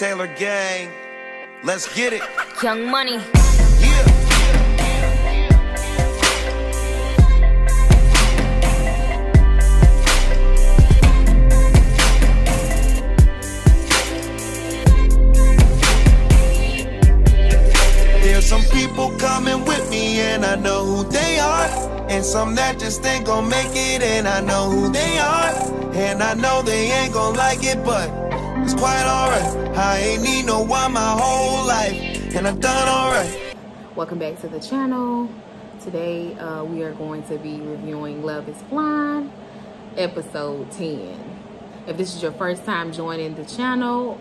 Taylor gang. Let's get it. Young Money. Yeah. There's some people coming with me and I know who they are. And some that just ain't gonna make it and I know who they are. And I know they ain't gonna like it, but quite alright. I ain't need no one my whole life and I've done alright. Welcome back to the channel. Today uh, we are going to be reviewing Love is Blind, episode 10. If this is your first time joining the channel,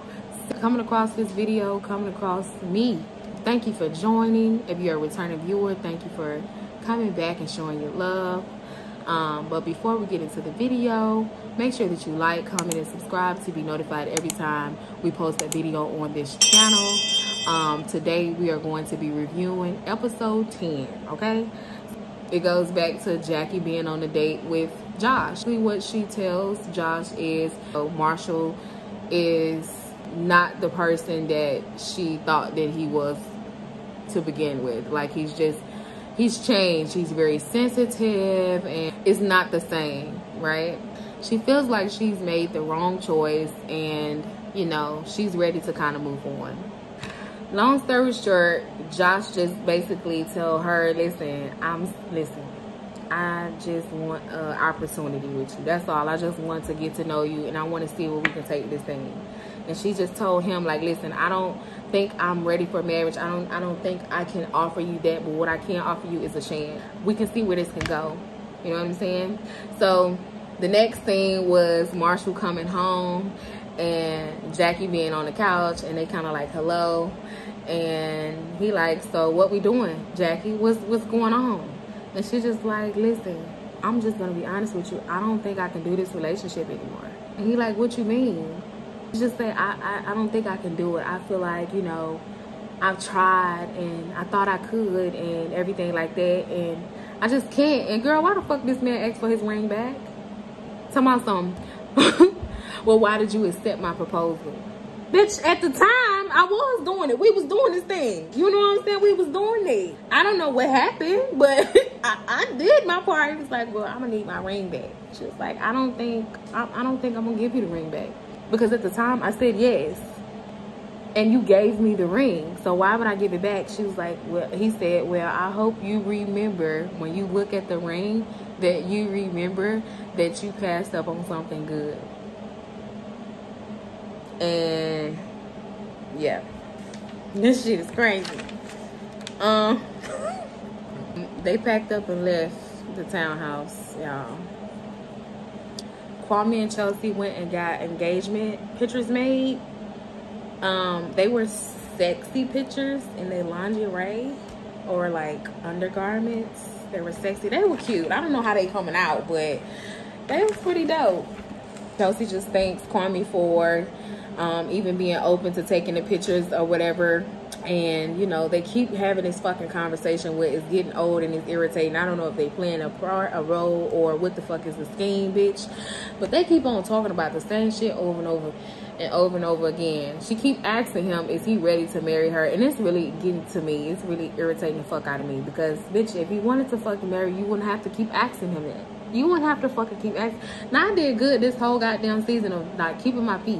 coming across this video, coming across me, thank you for joining. If you're a returning viewer, thank you for coming back and showing your love. Um, but before we get into the video, make sure that you like, comment, and subscribe to be notified every time we post a video on this channel. Um, today we are going to be reviewing episode 10, okay? It goes back to Jackie being on a date with Josh. What she tells Josh is oh, Marshall is not the person that she thought that he was to begin with. Like he's just he's changed. He's very sensitive and it's not the same, right? She feels like she's made the wrong choice and, you know, she's ready to kind of move on. Long story short, Josh just basically tell her, listen, I'm listen, I just want an opportunity with you. That's all. I just want to get to know you and I want to see where we can take this thing. And she just told him like, listen, I don't think I'm ready for marriage. I don't I don't think I can offer you that, but what I can offer you is a chance. We can see where this can go. You know what I'm saying? So the next thing was Marshall coming home and Jackie being on the couch and they kind of like hello and he like so what we doing Jackie what's what's going on and she just like listen I'm just gonna be honest with you I don't think I can do this relationship anymore and he like what you mean just say I, I I don't think I can do it I feel like you know I've tried and I thought I could and everything like that and I just can't and girl why the fuck this man asked for his ring back Tell me something well why did you accept my proposal Bitch, at the time, I was doing it. We was doing this thing. You know what I'm saying? We was doing it. I don't know what happened, but I, I did my part. He was like, well, I'm gonna need my ring back. She was like, I don't think, I, I don't think I'm gonna give you the ring back. Because at the time, I said yes. And you gave me the ring. So why would I give it back? She was like, well, he said, well, I hope you remember when you look at the ring that you remember that you passed up on something good and yeah this shit is crazy um they packed up and left the townhouse y'all kwame and chelsea went and got engagement pictures made. Um they were sexy pictures in their lingerie or like undergarments. They were sexy. They were cute. I don't know how they coming out but they was pretty dope. Chelsea just thanks kwame for um, even being open to taking the pictures or whatever. And, you know, they keep having this fucking conversation where it's getting old and it's irritating. I don't know if they playing a part, a role, or what the fuck is the scheme, bitch. But they keep on talking about the same shit over and over and over and over again. She keep asking him, is he ready to marry her? And it's really getting to me. It's really irritating the fuck out of me. Because, bitch, if he wanted to fucking marry you, wouldn't have to keep asking him that. You wouldn't have to fucking keep asking. Now, I did good this whole goddamn season of, like, keeping my peace.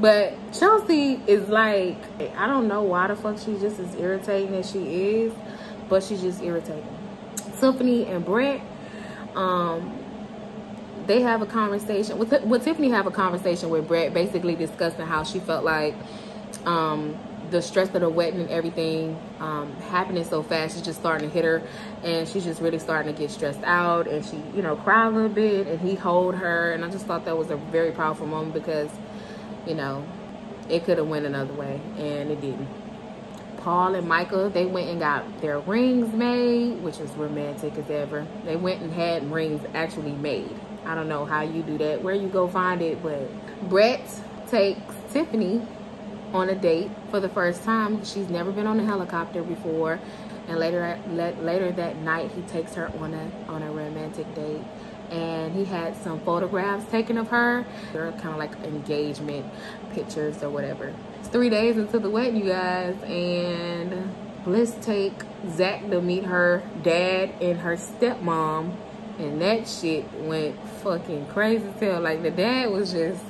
But Chelsea is like, I don't know why the fuck she's just as irritating as she is, but she's just irritating. Tiffany and Brett, um, they have a conversation. With, with Tiffany have a conversation with Brett, basically discussing how she felt like um, the stress of the wedding and everything um, happening so fast is just starting to hit her, and she's just really starting to get stressed out, and she, you know, cry a little bit, and he hold her, and I just thought that was a very powerful moment because you know, it could have went another way and it didn't. Paul and Micah, they went and got their rings made, which is romantic as ever. They went and had rings actually made. I don't know how you do that, where you go find it, but Brett takes Tiffany on a date for the first time. She's never been on a helicopter before. And later later that night, he takes her on a on a romantic date. And he had some photographs taken of her. They're kind of like engagement pictures or whatever. It's three days into the wedding, you guys, and let's take Zach to meet her dad and her stepmom, and that shit went fucking crazy too. Like the dad was just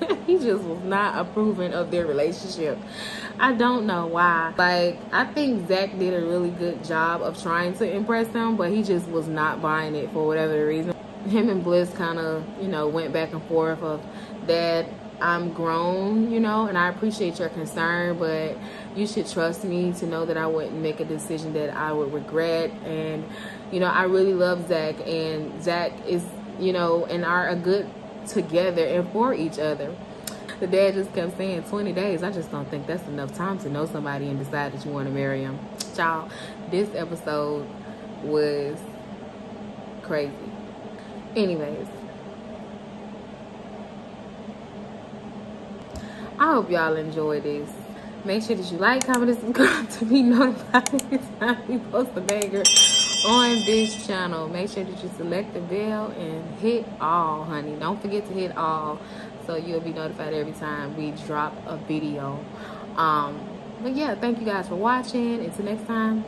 he just was not approving of their relationship. I don't know why. Like, I think Zach did a really good job of trying to impress him, but he just was not buying it for whatever reason. Him and Bliss kind of, you know, went back and forth of, that I'm grown, you know, and I appreciate your concern, but you should trust me to know that I wouldn't make a decision that I would regret. And, you know, I really love Zach, and Zach is, you know, and are a good together and for each other. The dad just kept saying 20 days. I just don't think that's enough time to know somebody and decide that you want to marry him. Child, this episode was crazy. Anyways, I hope y'all enjoy this. Make sure that you like, comment, and subscribe to be notified every time we post a banger on this channel. Make sure that you select the bell and hit all, honey. Don't forget to hit all so you'll be notified every time we drop a video. Um, but yeah, thank you guys for watching. Until next time.